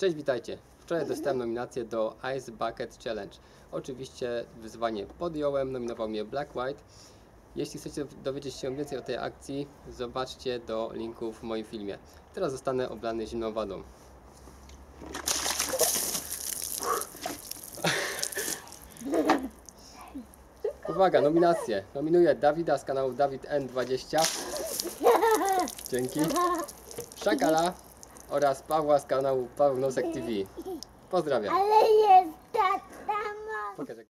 Cześć, witajcie. Wczoraj dostałem nominację do Ice Bucket Challenge. Oczywiście wyzwanie podjąłem, nominował mnie Black White. Jeśli chcecie dowiedzieć się więcej o tej akcji, zobaczcie do linku w moim filmie. Teraz zostanę oblany zimną wodą. Uwaga, nominacje. Nominuję Dawida z kanału Dawid N20. Dzięki. Szakala oraz Pawła z kanału Paweł Nosek TV. Pozdrawiam. Ale jest